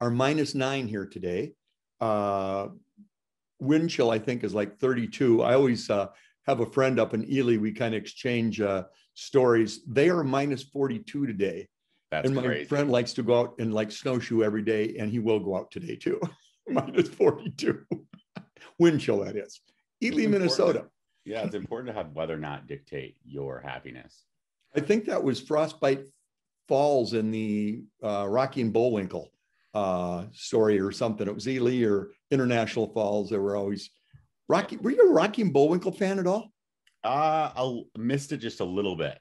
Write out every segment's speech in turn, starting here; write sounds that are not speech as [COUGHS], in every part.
are minus nine here today. Uh, wind chill, I think, is like 32. I always uh, have a friend up in Ely. We kind of exchange uh, stories. They are minus 42 today. That's and my crazy. friend likes to go out and like snowshoe every day, and he will go out today too. [LAUGHS] minus 42. [LAUGHS] wind chill, that is. Ely, Minnesota. Yeah, it's important to have weather not dictate your happiness. I think that was Frostbite Falls in the uh, Rocky and Bullwinkle uh, story or something. It was Ely or International Falls. They were always Rocky. Were you a Rocky and Bullwinkle fan at all? Uh, I missed it just a little bit.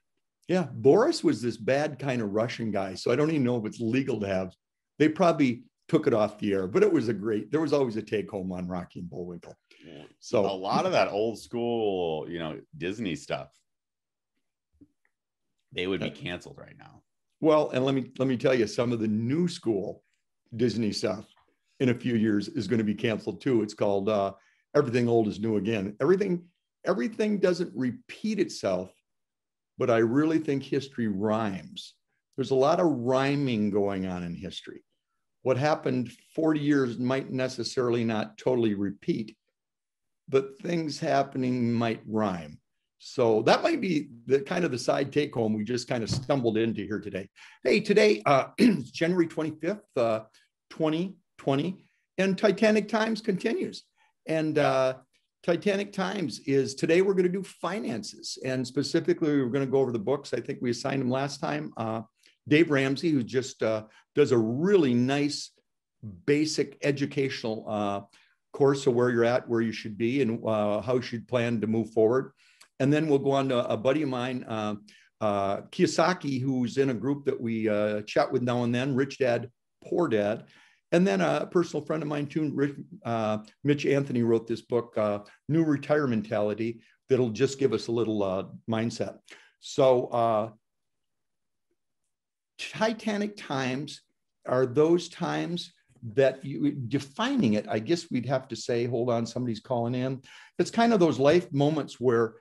Yeah, Boris was this bad kind of Russian guy. So I don't even know if it's legal to have. They probably took it off the air, but it was a great. There was always a take home on Rocky and Bullwinkle. So a lot of that old school, you know, Disney stuff, they would be canceled right now. Well, and let me let me tell you, some of the new school Disney stuff in a few years is going to be canceled too. It's called uh, "Everything Old is New Again." Everything everything doesn't repeat itself, but I really think history rhymes. There's a lot of rhyming going on in history. What happened 40 years might necessarily not totally repeat, but things happening might rhyme. So that might be the kind of the side take home we just kind of stumbled into here today. Hey, today uh, [CLEARS THROAT] January 25th, uh, 2020, and Titanic Times continues. And uh, Titanic Times is today we're going to do finances, and specifically we're going to go over the books. I think we assigned them last time. Uh, Dave Ramsey, who just uh, does a really nice, basic educational uh, course of where you're at, where you should be, and uh, how you should plan to move forward. And then we'll go on to a buddy of mine, uh, uh, Kiyosaki, who's in a group that we uh, chat with now and then, Rich Dad, Poor Dad. And then a personal friend of mine, too, uh, Mitch Anthony, wrote this book, uh, New Retirementality, that'll just give us a little uh, mindset. So, uh, Titanic times are those times that you defining it. I guess we'd have to say, hold on, somebody's calling in. It's kind of those life moments where,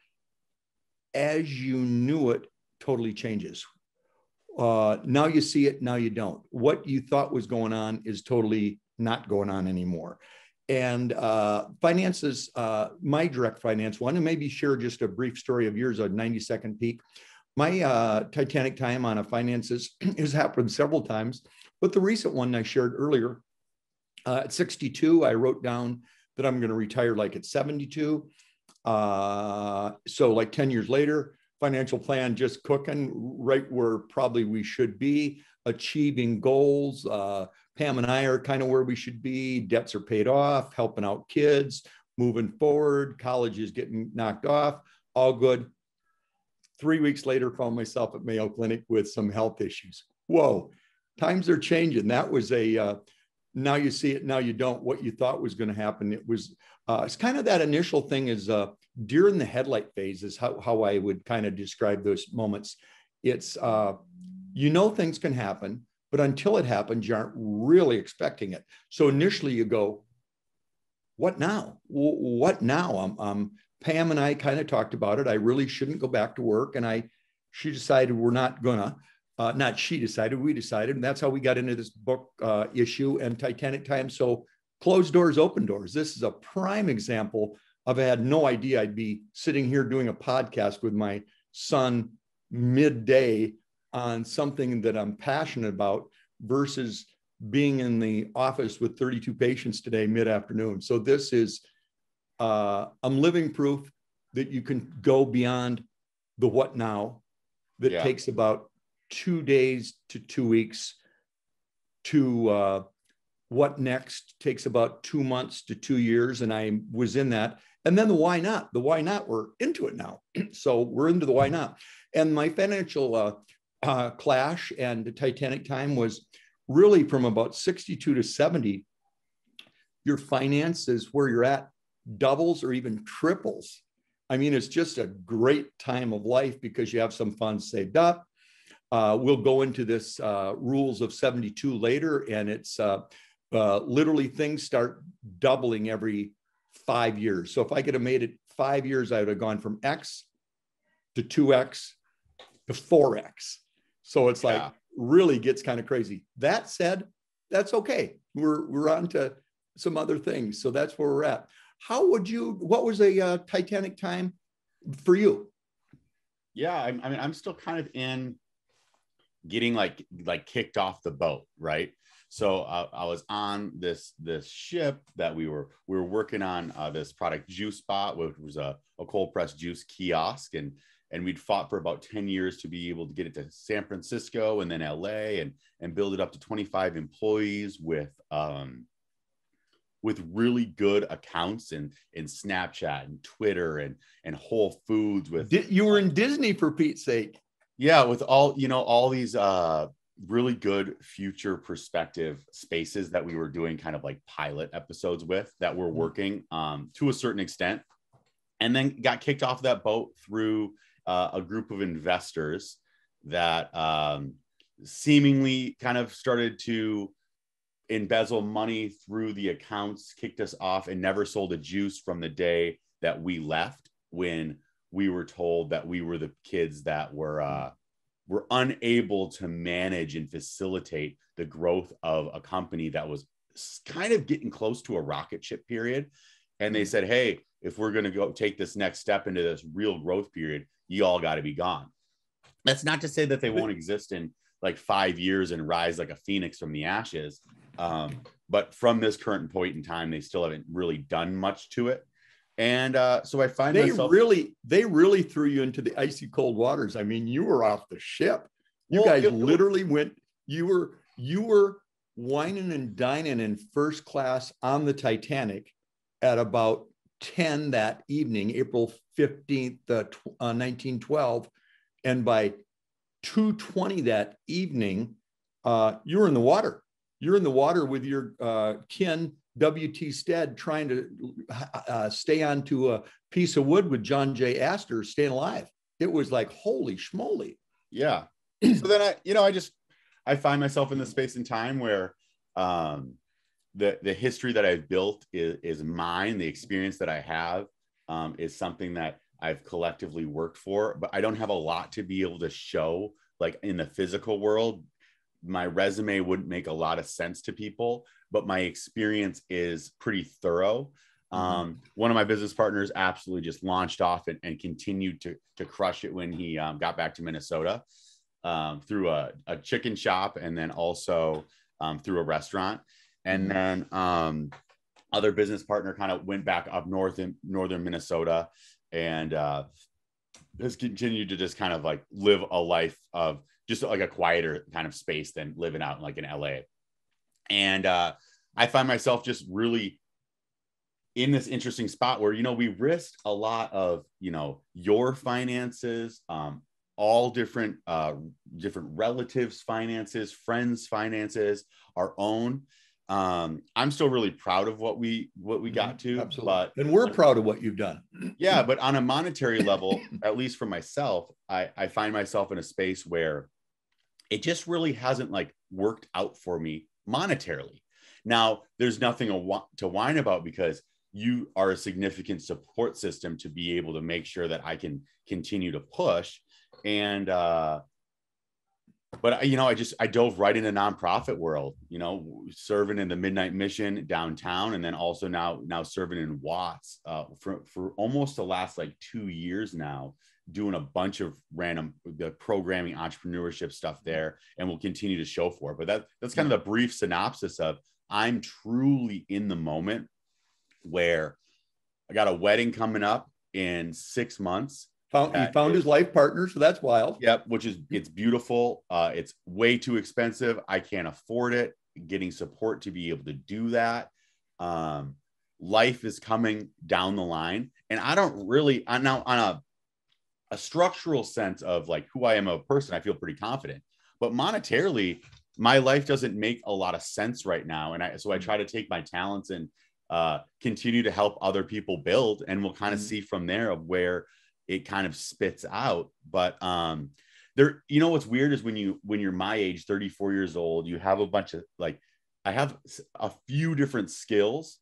as you knew it, totally changes. Uh, now you see it, now you don't. What you thought was going on is totally not going on anymore. And uh, finances, uh, my direct finance one, and maybe share just a brief story of yours, a 90 second peek. My uh, Titanic time on a finances [CLEARS THROAT] has happened several times, but the recent one I shared earlier, uh, at 62, I wrote down that I'm going to retire like at 72. Uh, so like 10 years later, financial plan just cooking right where probably we should be, achieving goals. Uh, Pam and I are kind of where we should be. Debts are paid off, helping out kids, moving forward. College is getting knocked off. All good. Three weeks later, found myself at Mayo Clinic with some health issues. Whoa, times are changing. That was a uh, now you see it, now you don't. What you thought was going to happen, it was. Uh, it's kind of that initial thing is uh, deer in the headlight phase is how, how I would kind of describe those moments. It's uh, you know things can happen, but until it happens, you aren't really expecting it. So initially you go, what now? W- What now? Um, um, Pam and I kind of talked about it. I really shouldn't go back to work, and I she decided we're not gonna. Uh, not she decided, we decided, and that's how we got into this book uh, issue and Titanic time. So closed doors, open doors. This is a prime example of I had no idea I'd be sitting here doing a podcast with my son midday on something that I'm passionate about versus being in the office with 32 patients today mid afternoon. So this is uh, I'm living proof that you can go beyond the what now that Yeah. takes about two days to two weeks to uh, what next takes about two months to two years. And I was in that. And then the why not? The why not, we're into it now. [CLEARS THROAT] so we're into the why not. And my financial uh, uh, clash and the Titanic time was really from about 62 to 70. Your finances, where you're at, doubles or even triples. I mean, it's just a great time of life because you have some funds saved up. Uh, we'll go into this uh, rules of 72 later, and it's uh, literally things start doubling every five years. So if I could have made it five years, I would have gone from X to 2X to 4X. So it's like really gets kind of crazy. That said, that's okay. We're we're on to some other things. So that's where we're at. How would you? What was a uh, Titanic time for you? Yeah, I, I mean, I'm still kind of in getting like like kicked off the boat, right? So uh, I was on this this ship that we were we were working on uh, this product Juice Spot, which was a, a cold pressed juice kiosk, and and we'd fought for about 10 years to be able to get it to San Francisco and then LA and and build it up to 25 employees with um with really good accounts in in Snapchat and Twitter and and Whole Foods with you were in Disney for Pete's sake. Yeah, with all you know all these uh really good future perspective spaces that we were doing kind of like pilot episodes with that were mm-hmm. working um, to a certain extent and then got kicked off that boat through uh, a group of investors that um, seemingly kind of started to embezzle money through the accounts kicked us off and never sold a juice from the day that we left when we were told that we were the kids that were uh, were unable to manage and facilitate the growth of a company that was kind of getting close to a rocket ship period. And they mm-hmm. said, hey, if we're going to go take this next step into this real growth period, you all got to be gone. That's not to say that they won't exist in like five years and rise like a phoenix from the ashes. Um, but from this current point in time, they still haven't really done much to it. And uh, so I find they myself- really they really threw you into the icy cold waters. I mean, you were off the ship. You well, guys it, literally went. You were you were wining and dining in first class on the Titanic at about 10 that evening, April 15th, uh, uh, 1912. And by 2.20 that evening, uh, you were in the water. You're in the water with your uh, kin W.T. Stead trying to uh, stay onto a piece of wood with John J. Astor staying alive. It was like, holy schmoly. Yeah. [CLEARS THROAT] so then I, you know, I just, I find myself in the space and time where um, the, the history that I've built is, is mine. The experience that I have um, is something that I've collectively worked for, but I don't have a lot to be able to show like in the physical world. My resume wouldn't make a lot of sense to people but my experience is pretty thorough. Mm-hmm. Um, one of my business partners absolutely just launched off and, and continued to, to crush it when he um, got back to Minnesota um, through a, a, chicken shop and then also um, through a restaurant. And mm-hmm. then um, other business partner kind of went back up north in northern Minnesota and uh, has continued to just kind of like live a life of just like a quieter kind of space than living out in like in LA. And uh, I find myself just really in this interesting spot where, you know, we risked a lot of, you know, your finances, um, all different, uh, different relatives' finances, friends' finances, our own. Um, I'm still really proud of what we what we got mm-hmm. to, Absolutely. but and we're proud of what you've done. [CLEARS THROAT] yeah, but on a monetary level, at least for myself, I, I find myself in a space where it just really hasn't like worked out for me monetarily. Now, there's nothing to whine about because you are a significant support system to be able to make sure that I can continue to push. And, uh, but you know, I just I dove right into nonprofit world. You know, serving in the Midnight Mission downtown, and then also now now serving in Watts uh, for for almost the last like two years now doing a bunch of random the programming entrepreneurship stuff there and we'll continue to show for but that that's kind of the brief synopsis of i'm truly in the moment where i got a wedding coming up in six months. Found he found his life partner so that's wild. Yep which is it's beautiful. Uh, it's way too expensive. I can't afford it. Getting support to be able to do that. Um, life is coming down the line. And i don't really I now on a a structural sense of like who I am a person, I feel pretty confident. But monetarily, my life doesn't make a lot of sense right now. And I, so I try to take my talents and uh, continue to help other people build, and we'll kind of mm-hmm. see from there of where it kind of spits out. But um, there, you know, what's weird is when you when you're my age, 34 years old, you have a bunch of like, I have a few different skills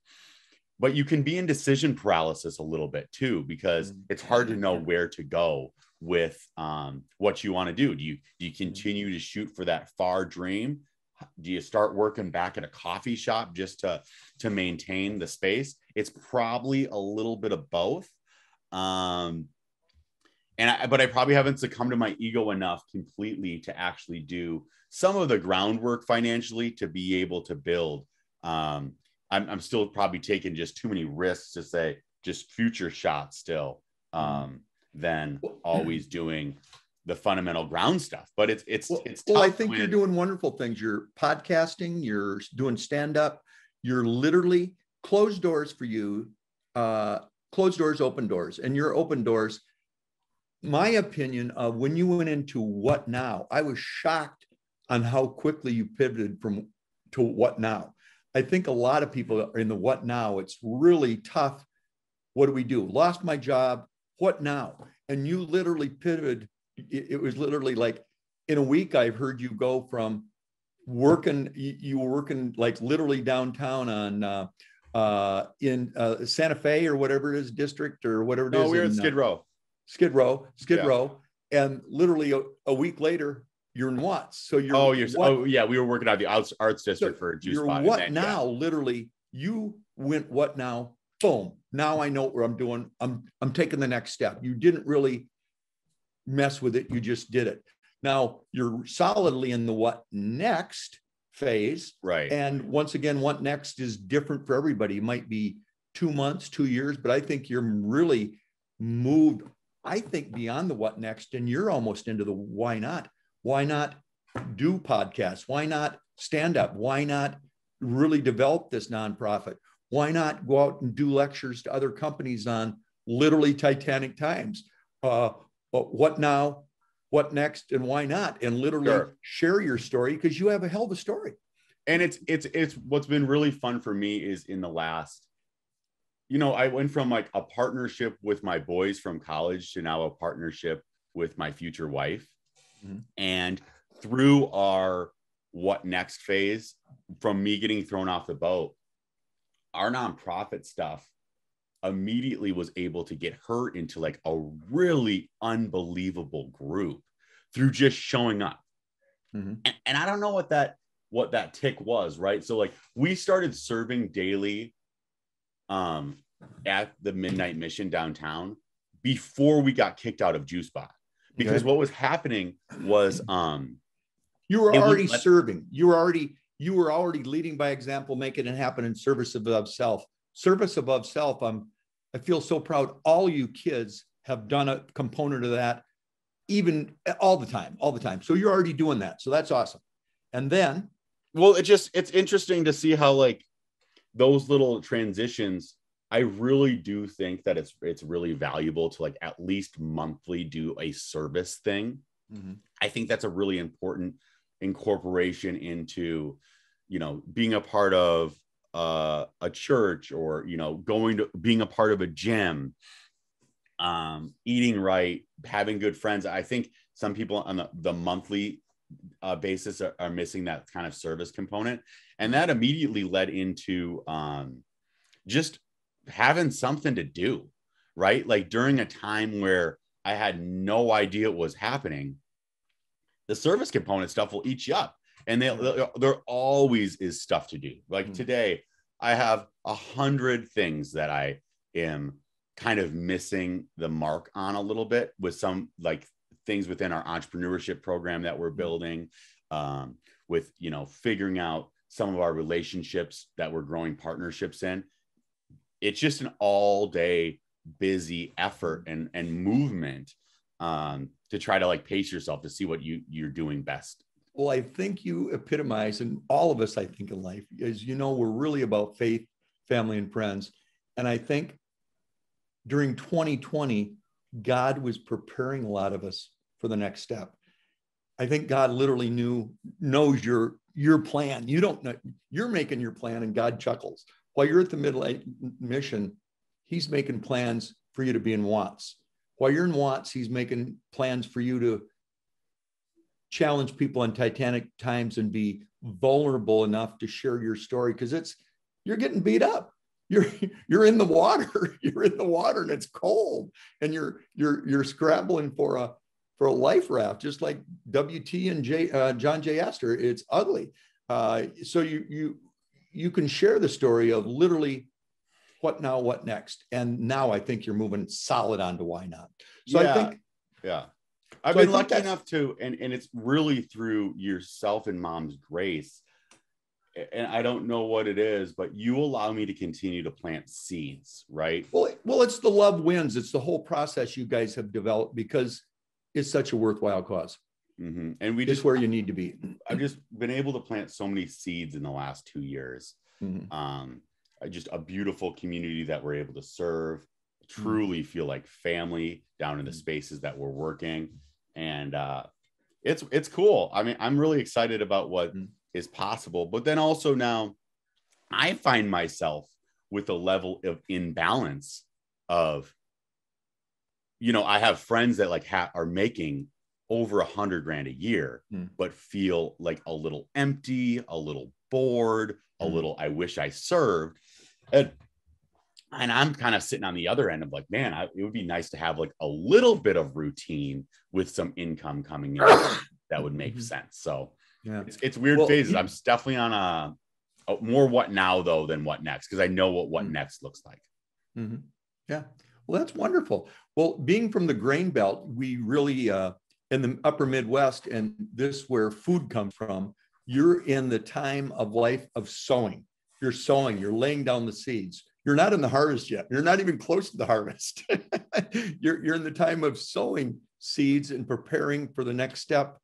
but you can be in decision paralysis a little bit too because mm-hmm. it's hard to know where to go with um, what you want to do. Do you do you mm-hmm. continue to shoot for that far dream? do you start working back at a coffee shop just to to maintain the space it's probably a little bit of both um and I, but i probably haven't succumbed to my ego enough completely to actually do some of the groundwork financially to be able to build um i'm, I'm still probably taking just too many risks to say just future shots still um than [CLEARS THROAT] always doing the fundamental ground stuff. But it's it's well, it's. Well, I think when... you're doing wonderful things. You're podcasting. You're doing stand up. You're literally closed doors for you. Uh, closed doors, open doors, and your open doors. My opinion of when you went into what now, I was shocked on how quickly you pivoted from to what now. I think a lot of people are in the what now. It's really tough. What do we do? Lost my job. What now? And you literally pivoted it, was literally like in a week, I've heard you go from working, you, were working like literally downtown on, uh, uh, in uh, Santa Fe or whatever it is, district or whatever it no, is. we are in, at Skid Row. Skid Row, Skid yeah. Row. And literally a, a, week later, you're in Watts. So you're oh, you're what, oh yeah, we were working out the arts, arts district so for Juice you're What then, now? Yeah. Literally, you went what now? Boom. Now I know what I'm doing. I'm I'm taking the next step. You didn't really mess with it. You just did it. Now you're solidly in the what next phase. Right. And once again, what next is different for everybody. It might be two months, two years, but I think you're really moved, I think, beyond the what next. And you're almost into the why not? Why not do podcasts? Why not stand up? Why not really develop this nonprofit? Why not go out and do lectures to other companies on literally Titanic times? Uh, what now, what next, and why not? And literally sure. share your story because you have a hell of a story. And it's it's it's what's been really fun for me is in the last, you know, I went from like a partnership with my boys from college to now a partnership with my future wife. Mm-hmm. And through our what next phase, from me getting thrown off the boat, our nonprofit stuff immediately was able to get her into like a really unbelievable group through just showing up. Mm-hmm. And, and I don't know what that what that tick was, right? So like we started serving daily um at the midnight mission downtown before we got kicked out of Juice Spot. Because okay. what was happening was um you were already let- serving. You were already you were already leading by example, making it happen in service above self. Service above self. I'm I feel so proud. All you kids have done a component of that, even all the time, all the time. So you're already doing that. So that's awesome. And then, well, it just it's interesting to see how like those little transitions. I really do think that it's it's really valuable to like at least monthly do a service thing. Mm-hmm. I think that's a really important incorporation into you know being a part of uh, a church or you know going to being a part of a gym um, eating right having good friends i think some people on the, the monthly uh, basis are, are, missing that kind of service component and that immediately led into um, just having something to do right like during a time where i had no idea what was happening the service component stuff will eat you up and they, there always is stuff to do. Like mm-hmm. today, I have a hundred things that I am kind of missing the mark on a little bit with some like things within our entrepreneurship program that we're hmm. building, um, with you know figuring out some of our relationships that we're growing partnerships in. It's just an all day busy effort and and movement um, to try to like pace yourself to see what you you're doing best well, I think you epitomize, and all of us, I think, in life, as you know, we're really about faith, family, and friends. And I think during 2020, God was preparing a lot of us for the next step. I think God literally knew, knows your your plan. You don't know, you're making your plan, and God chuckles. While you're at the middle mission, He's making plans for you to be in Watts. While you're in Watts, He's making plans for you to challenge people in Titanic times and be vulnerable enough to share your story because it's you're getting beat up. You're [LAUGHS] you're in the water. [LAUGHS] You're in the water and it's cold, and you're you're you're scrambling for a for a life raft, just like WT and J, uh, John J. Astor. It's ugly. uh, so you you you can share the story of literally what now, what next, and now I think you're moving solid on to why not. So yeah, I think yeah, I've So been lucky enough to, and and it's really through yourself and mom's grace. And I don't know what it is, but you allow me to continue to plant seeds, right? well, well, it's the love wins. It's the whole process you guys have developed because it's such a worthwhile cause. Mhm. And we It's just, where you need to be. [CLEARS THROAT] I've just been able to plant so many seeds in the last two years. Mhm. um, just a beautiful community that we're able to serve Mm-hmm. truly feel like family down in the Mhm. spaces that we're working and uh, it's it's cool i mean i'm really excited about what is Mhm. possible but then also now i find myself with a level of imbalance of you know i have friends that like ha- are making over a hundred grand a year Mm. but feel like a little empty a little bored a Mm. little i wish i served and and i'm kind of sitting on the other end of like man I, it would be nice to have like a little bit of routine with some income coming in [COUGHS] that would make Mhm. sense so Yeah. it's, it's weird Well, phases i'm definitely on a, a more what now though than what next because i know what what Mm. next looks like Mhm. Yeah. Well, that's wonderful. Well, being from the grain belt, we really uh, in the upper Midwest, and this where food comes from. You're in the time of life of sowing. You're sowing. You're laying down the seeds. You're not in the harvest yet. You're not even close to the harvest. [LAUGHS] you're you're in the time of sowing seeds and preparing for the next step,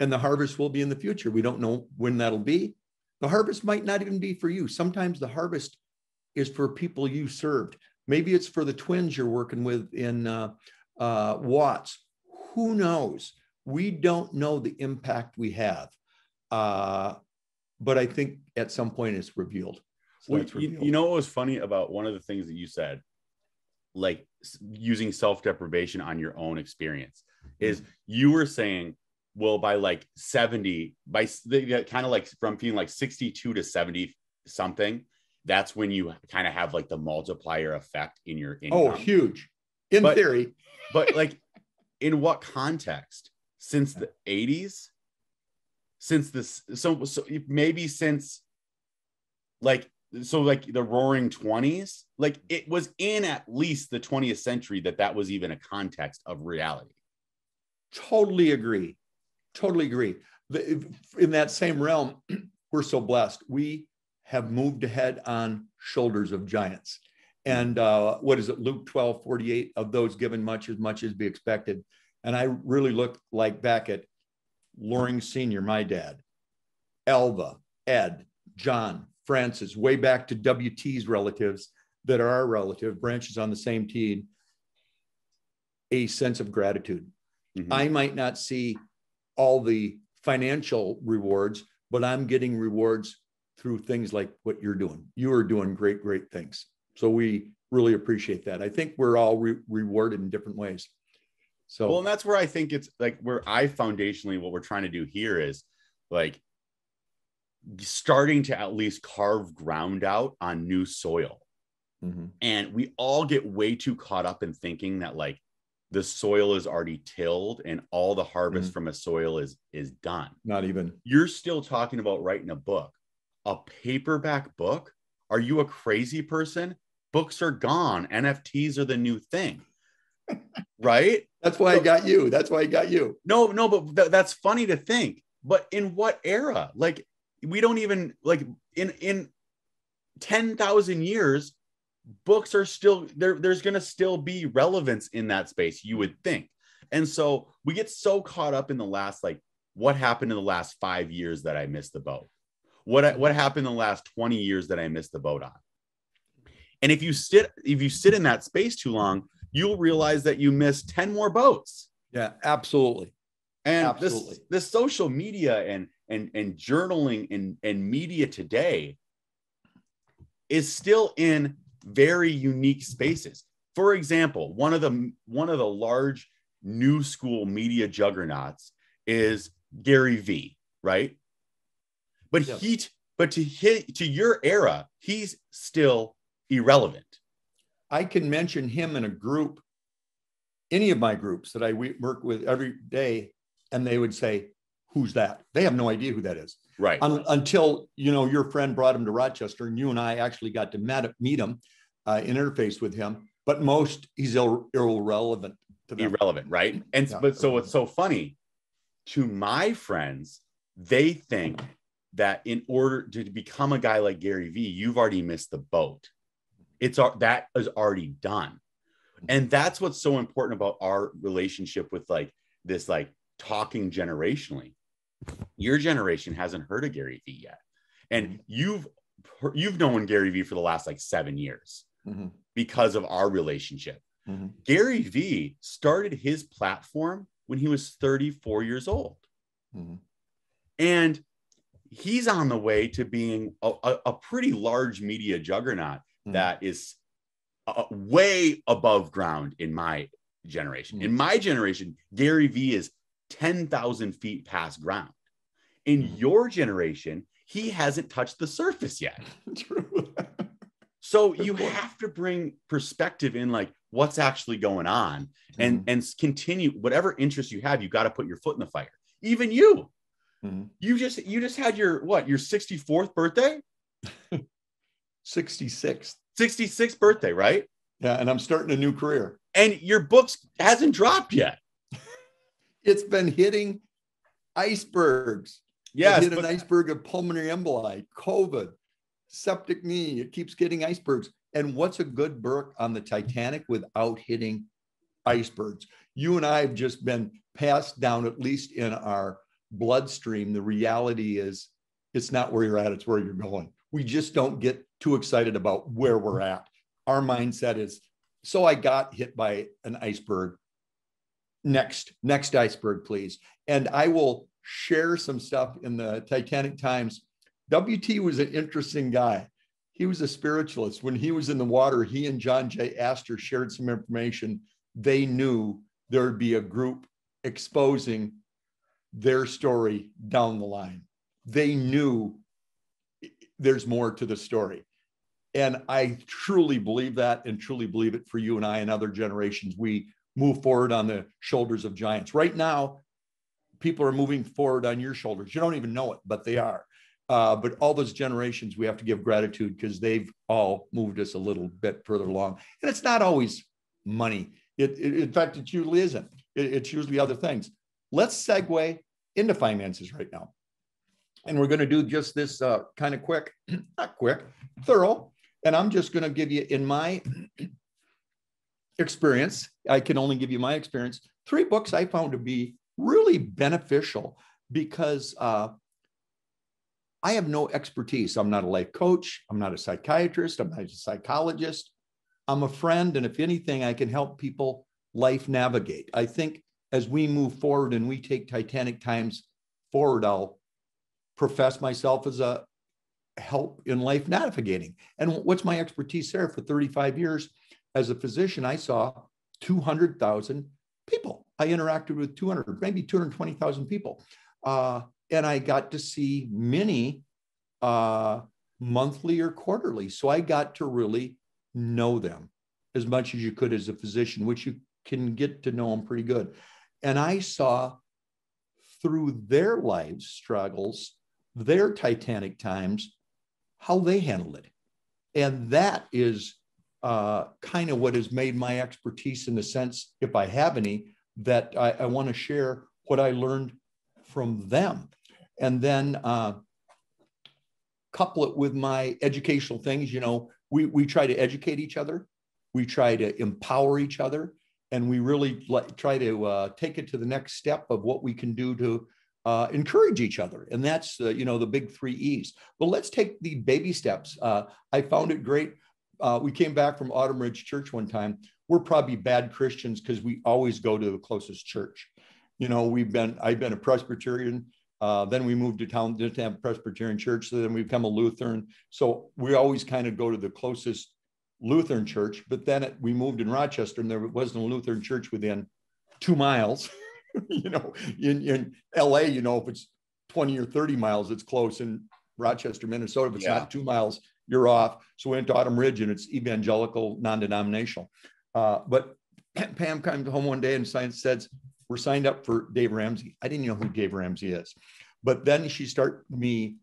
and the harvest will be in the future. We don't know when that'll be. The harvest might not even be for you. Sometimes the harvest is for people you served. Maybe it's for the twins you're working with in uh, uh, Watts. Who knows? We don't know the impact we have. Uh, but I think at some point it's revealed. So Well, it's you, you know what was funny about one of the things that you said, like using self deprivation on your own experience, is you were saying, well, by like 70, by kind of like from feeling like 62 to 70 something, that's when you kind of have like the multiplier effect in your income. oh, huge. In But- theory, but like in what context since the 80s since this so, so maybe since like so like the roaring 20s like it was in at least the 20th century that that was even a context of reality totally agree. Totally agree. In that same realm, [CLEARS THROAT] we're so blessed. We have moved ahead on shoulders of giants. And uh, what is it, Luke 12, 48, of those given much as much as be expected. And I really look like back at Loring Sr., my dad, Elva, Ed, John, Francis, way back to WT's relatives that are our relative, branches on the same team, a sense of gratitude. Mhm. I might not see all the financial rewards, but I'm getting rewards through things like what you're doing. You are doing great, great things. So we really appreciate that. I think we're all re- rewarded in different ways. So well and that's where i think it's like where i foundationally what we're trying to do here is like starting to at least carve ground out on new soil Mhm. and we all get way too caught up in thinking that like the soil is already tilled and all the harvest Mhm. from a soil is is done not even. you're still talking about writing a book a paperback book are you a crazy person books are gone. Nfts are the new thing. Right? [LAUGHS] That's why I got you. That's why I got you. no no but th- that's funny to think. But in what era? Like we don't even like in in 10,000 years books are still there there's going to still be relevance in that space you would think. And so we get so caught up in the last like what happened in the last 5 years that I missed the boat? What what happened in the last 20 years that I missed the boat on and if you sit if you sit in that space too long you'll realize that you missed 10 more boats Yeah, absolutely. and Absolutely. this this social media and and and journaling and and media today is still in very unique spaces for example one of the one of the large new school media juggernauts is Gary Vee right but Yes. he but to hit to your era he's still irrelevant I can mention him in a group, any of my groups that I work with every day, and they would say, Who's that? They have no idea who that is. Right. Un- until you know your friend brought him to Rochester, and you and I actually got to met, meet him, uh, interface with him. But most he's Ill- irrelevant to them. irrelevant, right? And Yeah. but so what's so funny to my friends, they think that in order to become a guy like Gary Vee, you've already missed the boat. It's that is already done. And that's what's so important about our relationship with like this like talking generationally. Your generation hasn't heard of Gary Vee yet. And you've you've known Gary Vee for the last like 7 years Mhm. because of our relationship. Mhm. Gary Vee started his platform when he was 34 years old. Mhm. And he's on the way to being a, a, a pretty large media juggernaut Mhm. that is uh, way above ground in my generation. In my generation, Gary Vee is 10,000 feet past ground. In Mhm. your generation, he hasn't touched the surface yet. [LAUGHS] True. [LAUGHS] So you have to bring perspective in like what's actually going on and Mm-hmm. and continue whatever interest you have, you got to put your foot in the fire. Even you. You just you just had your what, your 64th birthday? [LAUGHS] 66. 66th birthday, right? Yeah, and I'm starting a new career. And your books hasn't dropped yet. [LAUGHS] It's been hitting icebergs. Yes, It hit but- an iceberg of pulmonary emboli, COVID, septic knee. It keeps getting icebergs. And what's a good book on the Titanic without hitting icebergs? You and I have just been passed down, at least in our bloodstream. The reality is it's not where you're at, it's where you're going. We just don't get too excited about where we're at. Our mindset is so I got hit by an iceberg. Next, next iceberg, please. And I will share some stuff in the Titanic Times. WT was an interesting guy. He was a spiritualist. When he was in the water, he and John J. Astor shared some information. They knew there'd be a group exposing their story down the line. They knew there's more to the story. And I truly believe that and truly believe it for you and I and other generations. We move forward on the shoulders of giants. Right now, people are moving forward on your shoulders. You don't even know it, but they are. Uh, but all those generations, we have to give gratitude because they've all moved us a little bit further along. And it's not always money. It, it- in fact, it usually isn't. It- it's usually other things. Let's segue into finances right now. And we're going to do just this uh, kind of quick, [CLEARS THROAT] not quick, thorough. And I'm just going to give you, in my experience, I can only give you my experience, three books I found to be really beneficial because uh, I have no expertise. I'm not a life coach. I'm not a psychiatrist. I'm not a psychologist. I'm a friend. And if anything, I can help people life navigate. I think as we move forward and we take Titanic Times forward, I'll profess myself as a help in life navigating. And what's my expertise there? For 35 years as a physician, I saw 200,000 people. I interacted with 200, maybe 220,000 people. Uh, and I got to see many uh, monthly or quarterly. So I got to really know them as much as you could as a physician, which you can get to know them pretty good. And I saw through their lives struggles, their Titanic times, how they handled it. And that is uh, kind of what has made my expertise in the sense, if I have any, that I, I want to share what I learned from them. And then uh, couple it with my educational things. You know, we, we try to educate each other, we try to empower each other, and we really try to uh, take it to the next step of what we can do to uh, encourage each other. And that's, uh, you know, the big three E's. But let's take the baby steps. Uh, I found it great. Uh, we came back from Autumn Ridge Church one time. We're probably bad Christians because we always go to the closest church. You know, we've been, I've been a Presbyterian. Uh, then we moved to town, didn't have a Presbyterian church. So then we become a Lutheran. So we always kind of go to the closest Lutheran church. But then it, we moved in Rochester and there wasn't a Lutheran church within two miles. [LAUGHS] [LAUGHS] you know, in, in LA, you know, if it's 20 or 30 miles, it's close. In Rochester, Minnesota, if it's Yeah. not two miles, you're off. So we went to Autumn Ridge and it's evangelical, non denominational. Uh, but Pam came home one day and signed, said, We're signed up for Dave Ramsey. I didn't know who Dave Ramsey is. But then she started me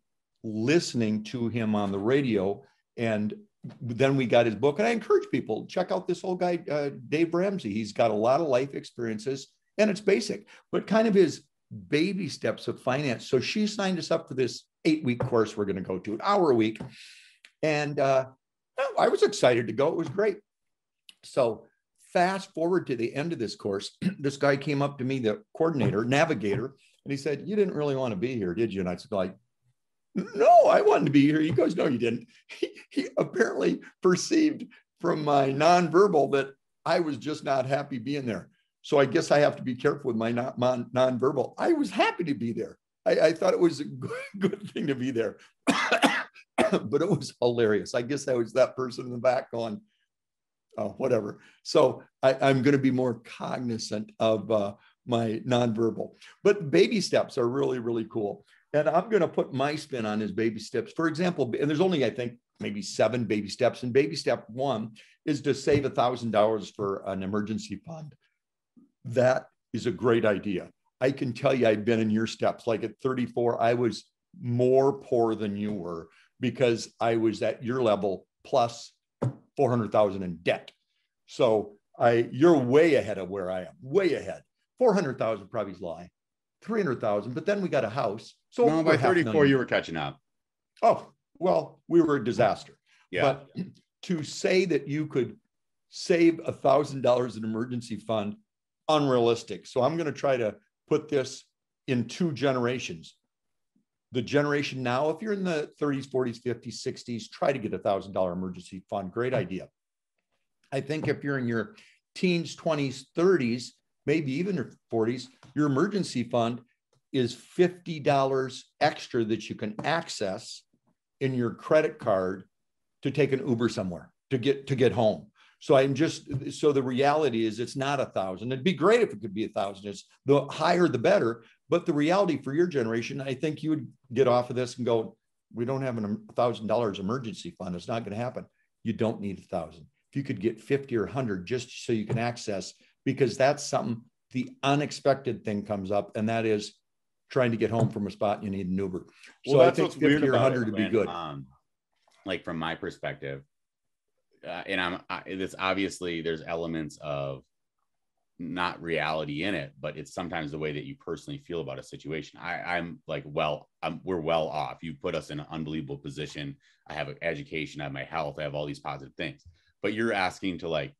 listening to him on the radio. And then we got his book. And I encourage people check out this old guy, uh, Dave Ramsey. He's got a lot of life experiences and it's basic, but kind of his baby steps of finance. So she signed us up for this eight week course we're going to go to, an hour a week. And uh, I was excited to go. It was great. So fast forward to the end of this course, [CLEARS THROAT] this guy came up to me, the coordinator, navigator, and he said, You didn't really want to be here, did you? And I said, like, no, I wanted to be here. He goes, no, you didn't. [LAUGHS] He, he apparently perceived from my nonverbal that I was just not happy being there. So I guess I have to be careful with my non, nonverbal. I was happy to be there. I, I thought it was a good, [LAUGHS] good thing to be there, [COUGHS] but it was hilarious. I guess I was that person in the back going, oh, whatever. So I, am going to be more cognizant of uh, my nonverbal. But baby steps are really, really cool. And I'm going to put my spin on his baby steps. For example, and there's only, I think, maybe seven baby steps. And baby step one is to save a $1,000 for an emergency fund. That is a great idea. I can tell you, I've been in your steps. Like at 34, I was more poor than you were because I was at your level plus 400,000 in debt. So I, you're way ahead of where I am, way ahead. 400,000 probably is lie, 300,000. But then we got a house. So no, by 34, you were catching up. Oh, well, we were a disaster. Yeah. But to say that you could save a thousand dollars in emergency fund, unrealistic. So I'm going to try to put this in two generations. The generation now, if you're in the 30s, 40s, 50s, 60s, try to get a thousand dollar emergency fund. Great hmm. idea. I think if you're in your teens, 20s, 30s, maybe even your 40s, your emergency fund is $50 extra that you can access in your credit card to take an Uber somewhere to get to get home. So I'm just so the reality is it's not a thousand. It'd be great if it could be a thousand. It's the higher the better. But the reality for your generation, I think you would get off of this and go, we don't have a thousand dollars emergency fund. It's not going to happen. You don't need a thousand. If you could get 50 or 100 just so you can access, because that's something the unexpected thing comes up, and that is trying to get home from a spot you need an Uber. So well, I think 50 or 100 would be good. Um, like from my perspective, uh, and I'm I, this obviously there's elements of not reality in it, but it's sometimes the way that you personally feel about a situation. I, I'm like, well, I'm, we're well off. You put us in an unbelievable position. I have an education, I have my health, I have all these positive things. But you're asking to like,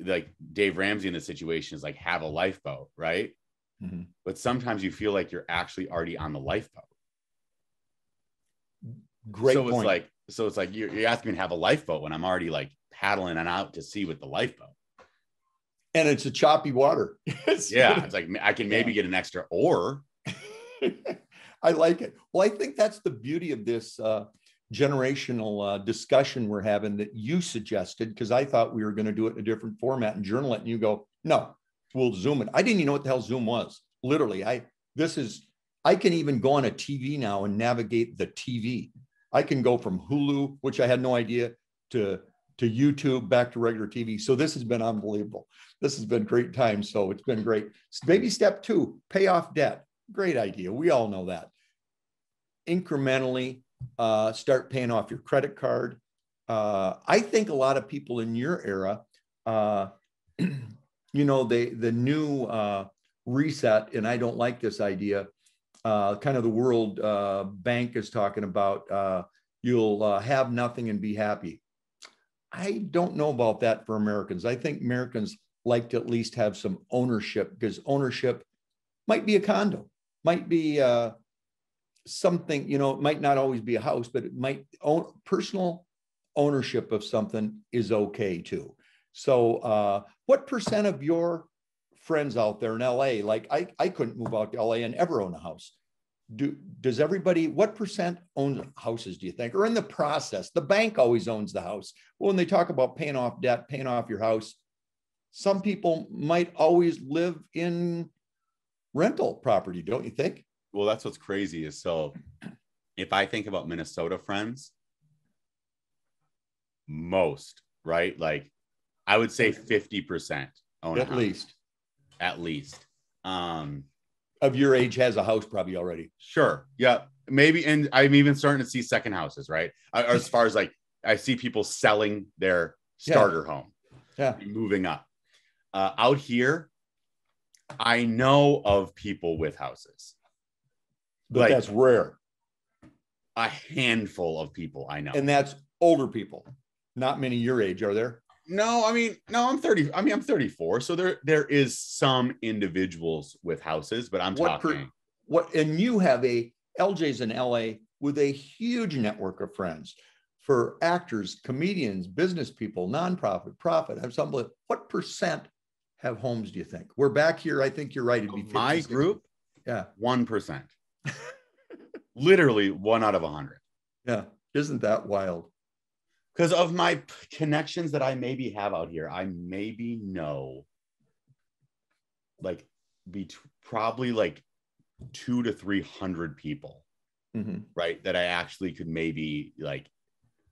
like Dave Ramsey in the situation is like have a lifeboat, right? Mm-hmm. But sometimes you feel like you're actually already on the lifeboat. Great. So point. it's like so it's like you're, you're asking me to have a lifeboat when I'm already like paddling and out to sea with the lifeboat. And it's a choppy water. [LAUGHS] yeah, it's like I can maybe yeah. get an extra oar. [LAUGHS] I like it. Well, I think that's the beauty of this uh, generational uh, discussion we're having that you suggested because I thought we were going to do it in a different format and journal it, and you go, no, we'll zoom it. I didn't even know what the hell Zoom was. Literally, I this is I can even go on a TV now and navigate the TV. I can go from Hulu, which I had no idea, to to YouTube, back to regular TV. So this has been unbelievable. This has been great time. So it's been great. Baby step two, pay off debt. Great idea. We all know that. Incrementally, uh, start paying off your credit card. Uh, I think a lot of people in your era, uh, [CLEARS THROAT] you know, they the new uh, reset, and I don't like this idea uh, kind of the World uh, Bank is talking about uh, you'll uh, have nothing and be happy. I don't know about that for Americans. I think Americans like to at least have some ownership because ownership might be a condo, might be uh, something, you know, it might not always be a house, but it might own personal ownership of something is okay too. So, uh, what percent of your friends out there in LA. Like I, I couldn't move out to LA and ever own a house. Do, does everybody, what percent owns houses, do you think? Or in the process, the bank always owns the house. Well, when they talk about paying off debt, paying off your house, some people might always live in rental property, don't you think? Well, that's what's crazy is so if I think about Minnesota friends, most, right? Like I would say 50% own at least at least. Um, of your age has a house probably already. Sure. Yeah. Maybe. And I'm even starting to see second houses, right? As far as like, I see people selling their starter yeah. home, yeah, moving up. Uh, out here, I know of people with houses, but like, that's rare. A handful of people I know, and that's older people. Not many your age, are there? No, I mean, no, I'm 30. I mean, I'm 34. So there there is some individuals with houses, but I'm what talking. Per, what and you have a LJ's in LA with a huge network of friends for actors, comedians, business people, nonprofit, profit. I have some what percent have homes, do you think? We're back here. I think you're right. It'd be 50, my 60. group. Yeah. One percent. [LAUGHS] Literally one out of a hundred. Yeah. Isn't that wild? Because of my connections that I maybe have out here, I maybe know like be probably like two to three hundred people, mm-hmm. right? That I actually could maybe like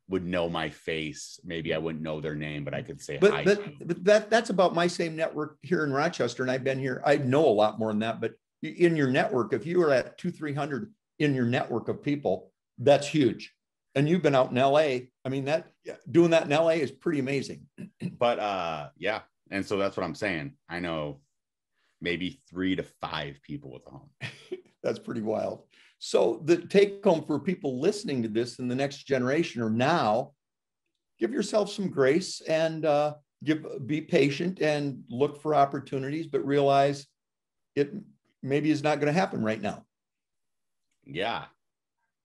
would know my face. Maybe I wouldn't know their name, but I could say but, hi. But, but that that's about my same network here in Rochester, and I've been here. I know a lot more than that, but in your network, if you are at two three hundred in your network of people, that's huge and you've been out in LA. I mean, that doing that in LA is pretty amazing. [CLEARS THROAT] but uh yeah. And so that's what I'm saying. I know maybe three to five people with a home. [LAUGHS] that's pretty wild. So the take home for people listening to this in the next generation or now, give yourself some grace and uh, give be patient and look for opportunities, but realize it maybe is not going to happen right now. Yeah,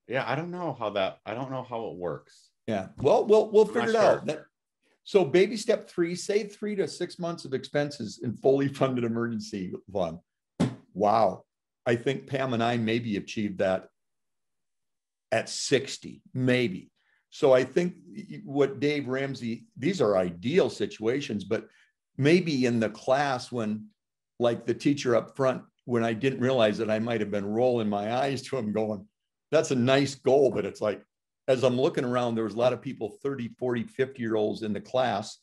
yeah, I don't know how that. I don't know how it works. Yeah. Well, we'll we'll figure it sure. out. That, so baby step three: save three to six months of expenses in fully [LAUGHS] funded emergency fund. Wow, I think Pam and I maybe achieved that at sixty, maybe. So I think what Dave Ramsey. These are ideal situations, but maybe in the class when, like the teacher up front, when I didn't realize that I might have been rolling my eyes to him, going that's a nice goal, but it's like, as I'm looking around, there was a lot of people, 30, 40, 50 year olds in the class.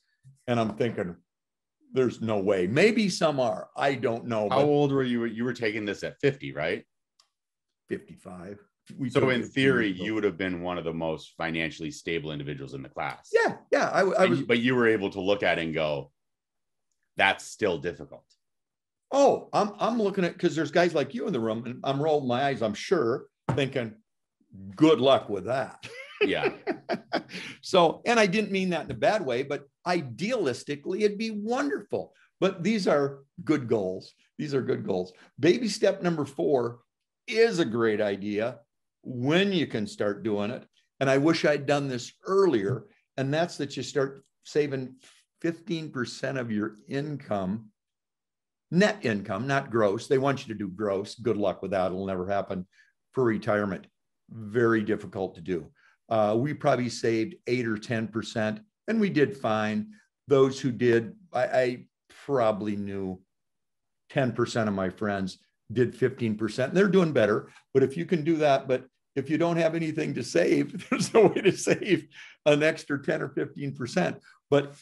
And I'm thinking, there's no way. Maybe some are. I don't know. How old were you? You were taking this at 50, right? 55. We so in theory, you would have been one of the most financially stable individuals in the class. Yeah, yeah. I, I was, but you were able to look at it and go, "That's still difficult." Oh, I'm I'm looking at because there's guys like you in the room, and I'm rolling my eyes. I'm sure thinking, good luck with that. Yeah. [LAUGHS] so, and I didn't mean that in a bad way, but idealistically, it'd be wonderful. But these are good goals. These are good goals. Baby step number four is a great idea when you can start doing it. And I wish I'd done this earlier. And that's that you start saving 15% of your income, net income, not gross. They want you to do gross. Good luck with that. It'll never happen for retirement very difficult to do. Uh, we probably saved eight or 10%, and we did fine. Those who did, I, I probably knew 10% of my friends did 15%. They're doing better. But if you can do that, but if you don't have anything to save, [LAUGHS] there's no way to save an extra 10 or 15%. But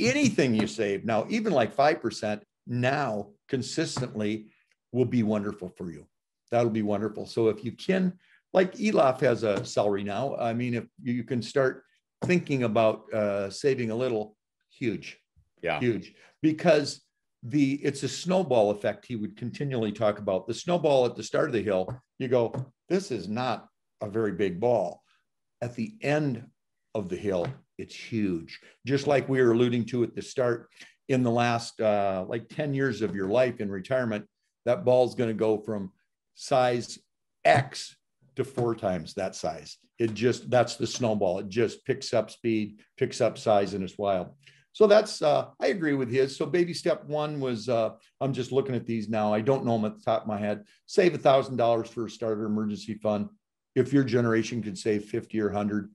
anything you save now, even like 5% now consistently will be wonderful for you. That'll be wonderful. So if you can like Elof has a salary now. I mean, if you can start thinking about uh, saving a little, huge, yeah, huge, because the it's a snowball effect. He would continually talk about the snowball at the start of the hill. You go, this is not a very big ball. At the end of the hill, it's huge. Just like we were alluding to at the start, in the last uh, like 10 years of your life in retirement, that ball is going to go from size X to four times that size. It just, that's the snowball. It just picks up speed, picks up size, and it's wild. So that's, uh, I agree with his. So baby step one was, uh, I'm just looking at these now. I don't know them at the top of my head. Save a thousand dollars for a starter emergency fund. If your generation could save 50 or 100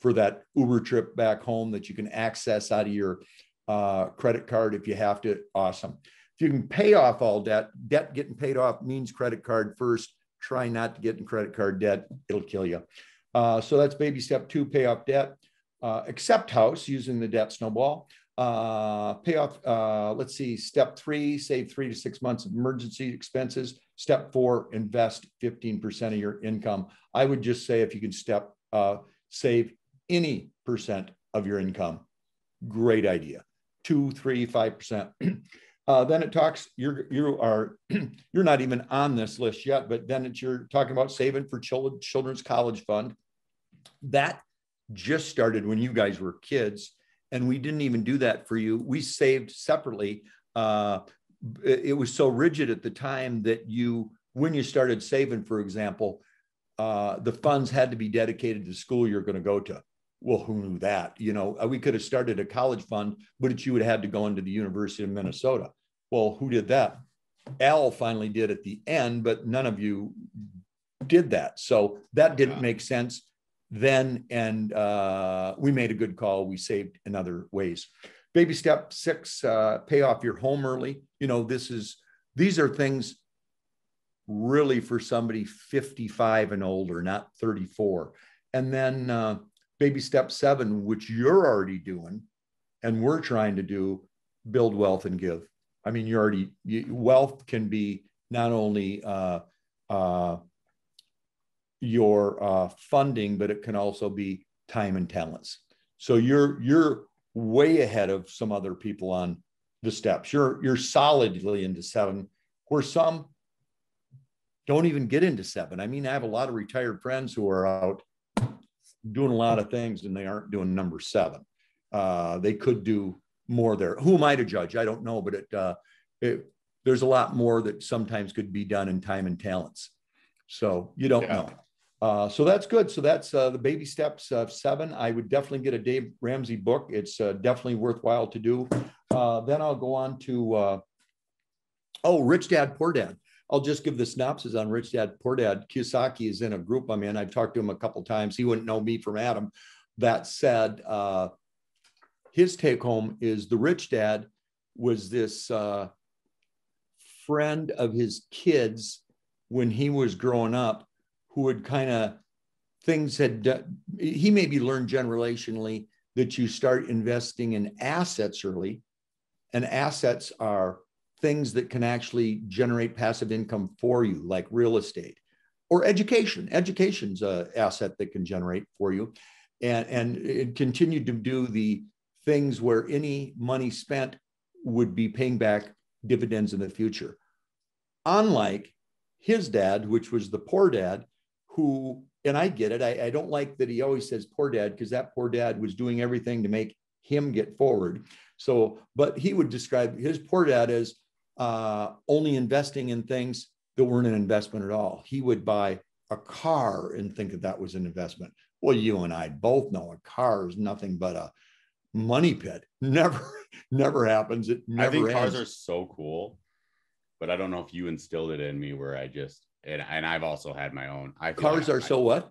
for that Uber trip back home that you can access out of your uh, credit card if you have to, awesome. You can pay off all debt, debt getting paid off means credit card first Try not to get in credit card debt. It'll kill you. Uh, so that's baby step two, pay off debt. Uh, accept house using the debt snowball. Uh, pay off, uh, let's see, step three, save three to six months of emergency expenses. Step four, invest 15% of your income. I would just say if you can step, uh, save any percent of your income, great idea. Two, three, five percent. [CLEARS THROAT] Uh, then it talks. You're you are [CLEARS THROAT] you're not even on this list yet, but then it's you're talking about saving for children, children's college fund. That just started when you guys were kids, and we didn't even do that for you. We saved separately. Uh, it was so rigid at the time that you, when you started saving, for example, uh, the funds had to be dedicated to the school you're going to go to. Well, who knew that? You know, we could have started a college fund, but you would have had to go into the University of Minnesota. Well, who did that? Al finally did at the end, but none of you did that. So that didn't make sense then. And uh, we made a good call. We saved in other ways. Baby step six, uh, pay off your home early. You know, this is, these are things really for somebody 55 and older, not 34. And then uh, baby step seven, which you're already doing and we're trying to do, build wealth and give. I mean, you already, you, wealth can be not only uh, uh, your uh, funding, but it can also be time and talents. So you're you're way ahead of some other people on the steps. You're you're solidly into seven, where some don't even get into seven. I mean, I have a lot of retired friends who are out doing a lot of things and they aren't doing number seven. Uh, they could do more there. Who am I to judge? I don't know, but it, uh, it, there's a lot more that sometimes could be done in time and talents. So you don't yeah. know. Uh, so that's good. So that's uh, the baby steps of seven. I would definitely get a Dave Ramsey book. It's uh, definitely worthwhile to do. Uh, then I'll go on to, uh, oh, Rich Dad, Poor Dad. I'll just give the synopsis on Rich Dad, Poor Dad. Kiyosaki is in a group I'm in. I've talked to him a couple times. He wouldn't know me from Adam. That said, uh, his take home is the rich dad was this uh, friend of his kids when he was growing up who would kind of things had he maybe learned generationally that you start investing in assets early and assets are things that can actually generate passive income for you like real estate or education education's a asset that can generate for you and and it continued to do the things where any money spent would be paying back dividends in the future. Unlike his dad, which was the poor dad, who, and I get it, I, I don't like that he always says poor dad because that poor dad was doing everything to make him get forward. So, but he would describe his poor dad as uh, only investing in things that weren't an investment at all. He would buy a car and think that that was an investment. Well, you and I both know a car is nothing but a money pit. [LAUGHS] Never, never happens. It never. I think ends. cars are so cool, but I don't know if you instilled it in me where I just and and I've also had my own. I cars like are I, so what?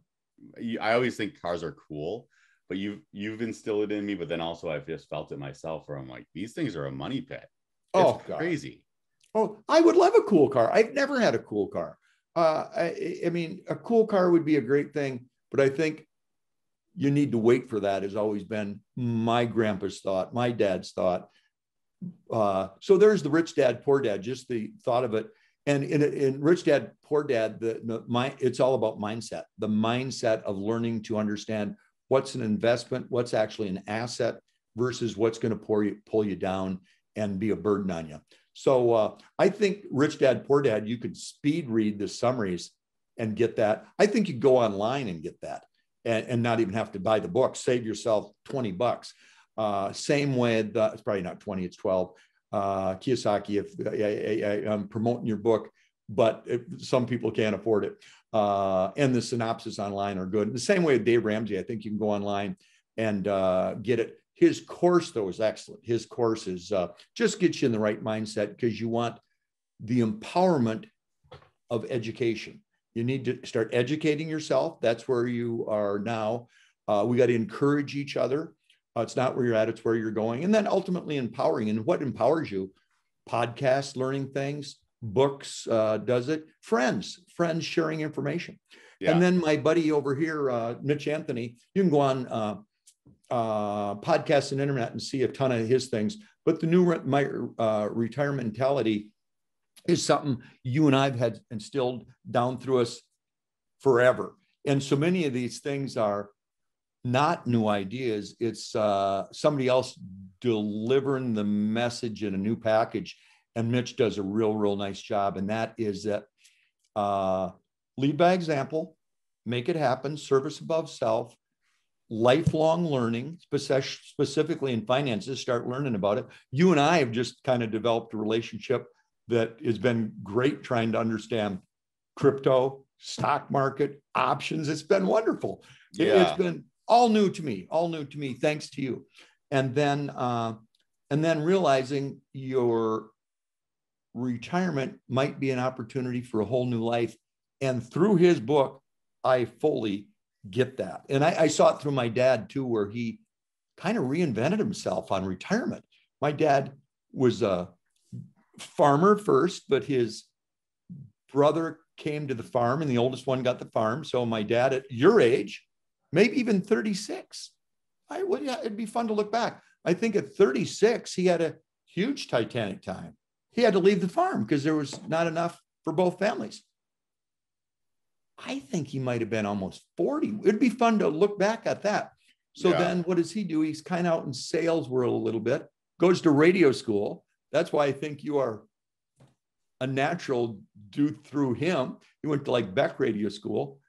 I always think cars are cool, but you've you've instilled it in me. But then also I've just felt it myself, where I'm like, these things are a money pit. It's oh, crazy. Oh, I would love a cool car. I've never had a cool car. Uh, I, I mean, a cool car would be a great thing, but I think you need to wait for that has always been my grandpa's thought, my dad's thought. Uh, so there's the rich dad, poor dad, just the thought of it. And in, in rich dad, poor dad, the, the my, it's all about mindset, the mindset of learning to understand what's an investment, what's actually an asset versus what's going to pour you, pull you down and be a burden on you. So uh, I think Rich Dad, Poor Dad, you could speed read the summaries and get that. I think you go online and get that and, and not even have to buy the book. Save yourself 20 bucks. Uh, same with, uh, it's probably not 20, it's 12. Uh, Kiyosaki, if I, am promoting your book, but some people can't afford it. Uh, and the synopsis online are good. The same way with Dave Ramsey, I think you can go online and uh, get it. His course, though, is excellent. His course is uh, just gets you in the right mindset because you want the empowerment of education. You need to start educating yourself. That's where you are now. Uh, we got to encourage each other. Uh, it's not where you're at, it's where you're going. And then ultimately empowering. And what empowers you? Podcasts, learning things, books uh, does it, friends, friends sharing information. Yeah. And then my buddy over here, uh, Mitch Anthony, you can go on uh, podcasts and internet and see a ton of his things. But the new re- my, uh, retirement mentality is something you and I've had instilled down through us forever. And so many of these things are not new ideas. It's uh, somebody else delivering the message in a new package. And Mitch does a real, real nice job. And that is that uh, lead by example, make it happen, service above self, lifelong learning, specifically in finances, start learning about it. You and I have just kind of developed a relationship that has been great trying to understand crypto, stock market, options. It's been wonderful. Yeah. It's been all new to me, all new to me, thanks to you. And then, uh, and then realizing your retirement might be an opportunity for a whole new life. And through his book, I fully get that. And I, I saw it through my dad too, where he kind of reinvented himself on retirement. My dad was a farmer first, but his brother came to the farm and the oldest one got the farm. So my dad at your age, maybe even 36, I would, yeah, it'd be fun to look back. I think at 36, he had a huge Titanic time. He had to leave the farm because there was not enough for both families. I think he might have been almost 40. It'd be fun to look back at that. So yeah. then what does he do? He's kind of out in sales world a little bit, goes to radio school. That's why I think you are a natural due through him. He went to like Beck Radio School,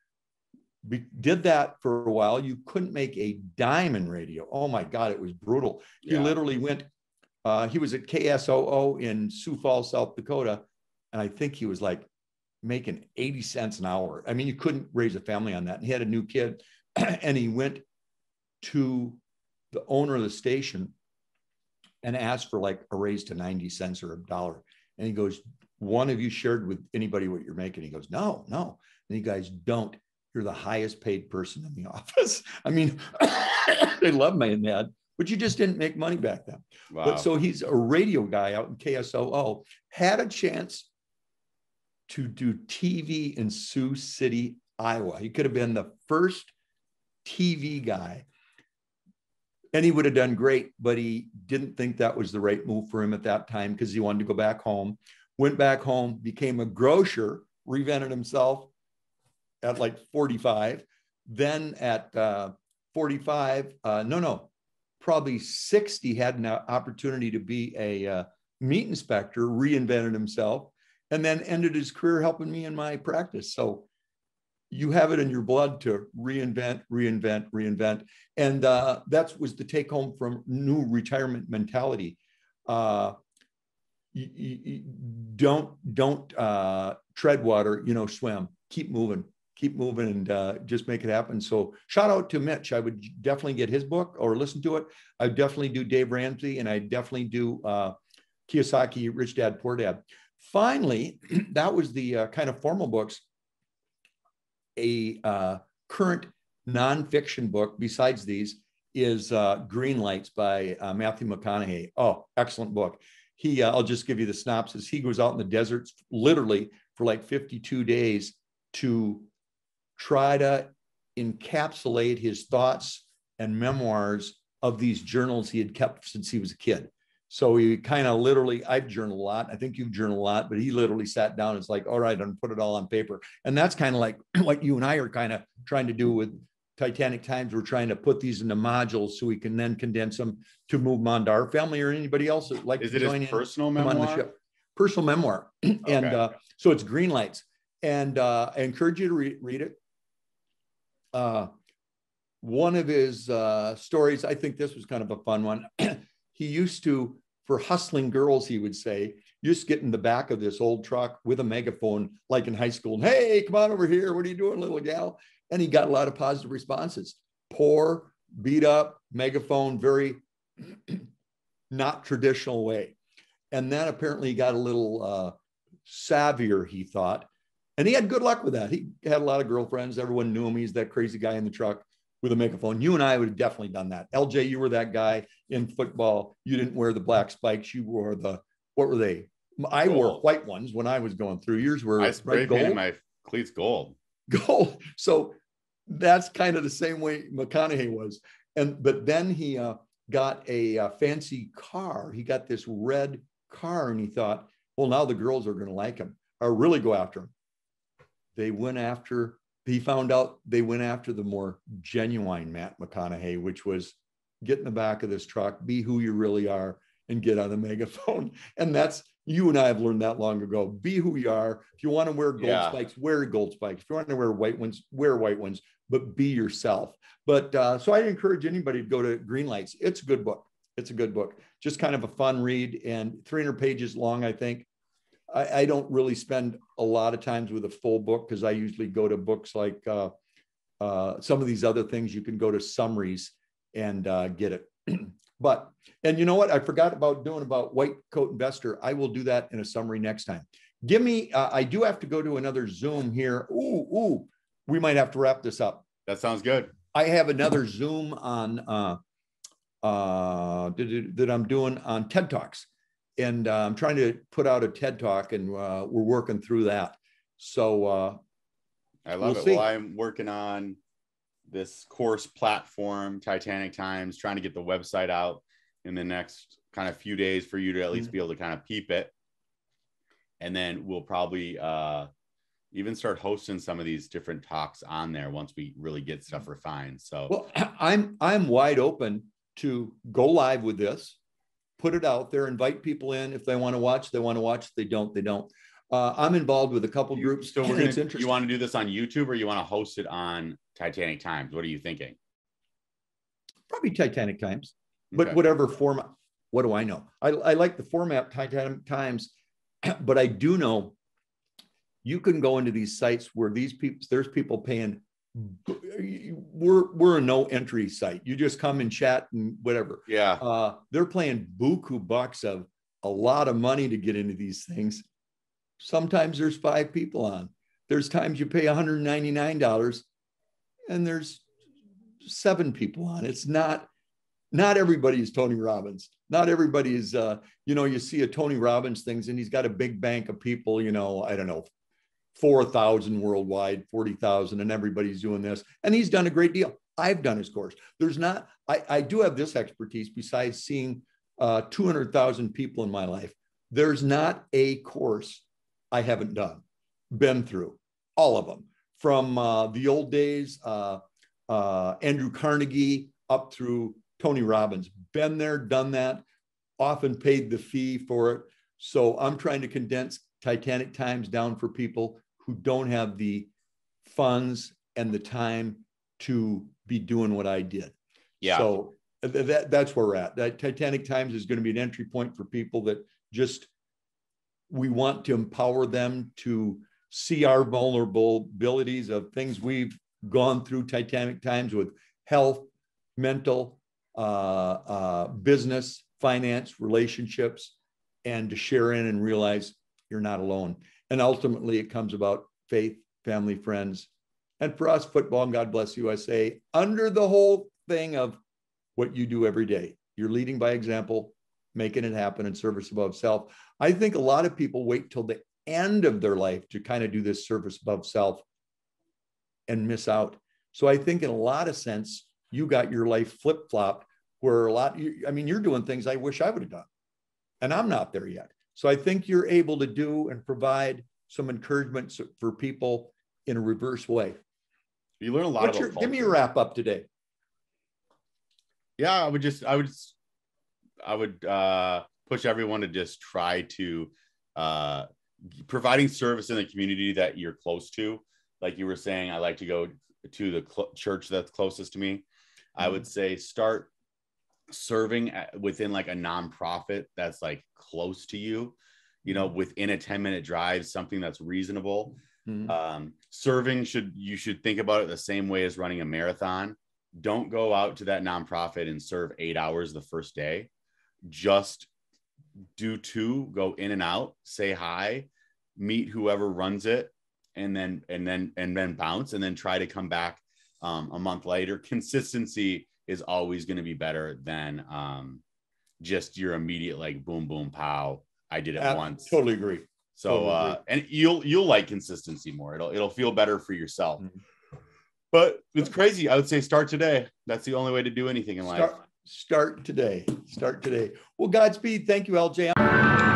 Be, did that for a while. You couldn't make a dime in radio. Oh my God, it was brutal. He literally went, uh, he was at KSOO in Sioux Falls, South Dakota. And I think he was like making 80 cents an hour. I mean, you couldn't raise a family on that. And he had a new kid [CLEARS THROAT] and he went to the owner of the station and asked for like a raise to 90 cents or a dollar. And he goes, One of you shared with anybody what you're making? He goes, No, no. And you guys don't. You're the highest paid person in the [LAUGHS] office. I mean, [COUGHS] they love my dad, but you just didn't make money back then. Wow. But so he's a radio guy out in KSOO, had a chance to do TV in Sioux City, Iowa. He could have been the first TV guy. And he would have done great, but he didn't think that was the right move for him at that time because he wanted to go back home. Went back home, became a grocer, reinvented himself at like 45. Then at uh, 45, uh, no, no, probably 60, had an opportunity to be a uh, meat inspector, reinvented himself and then ended his career helping me in my practice. So you have it in your blood to reinvent, reinvent, reinvent. And uh, that was the take home from New Retirementality. Uh, don't don't uh, tread water, you know, swim. Keep moving, keep moving, and uh, just make it happen. So shout out to Mitch. I would definitely get his book or listen to it. I definitely do Dave Ramsey, and I definitely do uh, Kiyosaki, Rich Dad Poor Dad. Finally, [CLEARS THROAT] that was the uh, kind of formal books. A uh, current nonfiction book besides these is uh, Green Lights by uh, Matthew McConaughey. Oh, excellent book. He, uh, I'll just give you the synopsis. He goes out in the deserts literally for like 52 days to try to encapsulate his thoughts and memoirs of these journals he had kept since he was a kid. So he kind of literally, I've journaled a lot. I think you've journaled a lot, but he literally sat down and it's like, all right, and put it all on paper. And that's kind of like [CLEARS THROAT] what you and I are kind of trying to do with Titanic Times. We're trying to put these into modules so we can then condense them to move them on to our family or anybody else that like Is to it join his personal memoir? On the ship. Personal memoir. and okay. uh, so it's green lights. And uh, I encourage you to re- read it. Uh, one of his uh, stories, I think this was kind of a fun one. [CLEARS THROAT] he used to for hustling girls, he would say, just get in the back of this old truck with a megaphone, like in high school, hey, come on over here. What are you doing, little gal? And he got a lot of positive responses. Poor, beat up, megaphone, very [CLEARS THROAT] not traditional way. And then apparently he got a little uh, savvier, he thought. And he had good luck with that. He had a lot of girlfriends. Everyone knew him. He's that crazy guy in the truck with a megaphone. You and I would have definitely done that. LJ, you were that guy in football. You didn't wear the black spikes. You wore the what were they? I gold. wore white ones when I was going through. Yours were I spray painted my cleats gold. Gold. [LAUGHS] So that's kind of the same way McConaughey was. And but then he uh, got a, a fancy car. He got this red car, and he thought, well, now the girls are going to like him or really go after him. They went after. He found out they went after the more genuine Matt McConaughey, which was get in the back of this truck, be who you really are, and get on the megaphone. [LAUGHS] And that's you and I have learned that long ago. Be who you are. If you want to wear gold yeah. spikes, wear gold spikes. If you want to wear white ones, wear white ones, but be yourself. But uh, so I encourage anybody to go to Green Lights. It's a good book. It's a good book. Just kind of a fun read and 300 pages long, I think. I, I don't really spend a lot of times with a full book because I usually go to books like uh, uh, some of these other things. You can go to summaries and uh, get it. [CLEARS THROAT] but and you know what? I forgot about doing about white coat investor. I will do that in a summary next time. Give me. Uh, I do have to go to another Zoom here. Ooh, ooh. We might have to wrap this up. That sounds good. I have another Zoom on uh, uh, that I'm doing on TED Talks, and uh, I'm trying to put out a TED Talk, and uh, we're working through that. So uh, I love we'll it. See. Well, I'm working on this course platform, Titanic Times, trying to get the website out in the next kind of few days for you to at least mm-hmm. be able to kind of peep it. And then we'll probably uh, even start hosting some of these different talks on there once we really get stuff refined. So well, [CLEARS THROAT] I'm I'm wide open to go live with this, put it out there, invite people in if they want to watch, they want to watch. If they don't, they don't. Uh, I'm involved with a couple you, groups. So we're gonna, interesting. You want to do this on YouTube or you want to host it on Titanic Times? What are you thinking? Probably Titanic Times, but okay. whatever format. What do I know? I, I like the format Titanic Times, but I do know you can go into these sites where these people, there's people paying. We're we're a no entry site. You just come and chat and whatever. Yeah. Uh, they're playing buku bucks of a lot of money to get into these things. Sometimes there's five people on. There's times you pay $199 and there's seven people on. It's not not everybody is Tony Robbins. Not everybody is uh, you know, you see a Tony Robbins things and he's got a big bank of people, you know, I don't know, 4,000 worldwide, 40,000 and everybody's doing this. And he's done a great deal. I've done his course. There's not I I do have this expertise besides seeing uh 200,000 people in my life. There's not a course I haven't done, been through all of them from uh, the old days, uh, uh, Andrew Carnegie up through Tony Robbins. Been there, done that, often paid the fee for it. So I'm trying to condense Titanic times down for people who don't have the funds and the time to be doing what I did. Yeah. So that, that's where we're at. That Titanic Times is going to be an entry point for people that just we want to empower them to see our vulnerabilities of things we've gone through titanic times with health, mental, uh, uh, business, finance, relationships, and to share in and realize you're not alone. And ultimately, it comes about faith, family, friends, and for us, football and God bless USA under the whole thing of what you do every day. You're leading by example, making it happen in service above self. I think a lot of people wait till the end of their life to kind of do this service above self and miss out. So I think in a lot of sense, you got your life flip flopped where a lot, I mean, you're doing things I wish I would have done. And I'm not there yet. So I think you're able to do and provide some encouragement for people in a reverse way. You learn a lot. Your, give me a wrap up today. Yeah, I would just, I would, I would uh, push everyone to just try to uh, providing service in the community that you're close to. Like you were saying, I like to go to the cl- church that's closest to me. Mm-hmm. I would say start serving at, within like a nonprofit that's like close to you, you know, mm-hmm. within a 10 minute drive, something that's reasonable. Mm-hmm. Um, serving should, you should think about it the same way as running a marathon. Don't go out to that nonprofit and serve eight hours the first day. Just do two, go in and out, say hi, meet whoever runs it, and then and then and then bounce, and then try to come back um, a month later. [LAUGHS] Consistency is always going to be better than um, just your immediate like boom boom pow. I did it once. Totally agree. So totally uh, agree. and you'll you'll like consistency more. It'll it'll feel better for yourself. Mm-hmm. but it's crazy. I would say start today. That's the only way to do anything in life. Start, start today. Start today. Well, Godspeed. Thank you, LJ.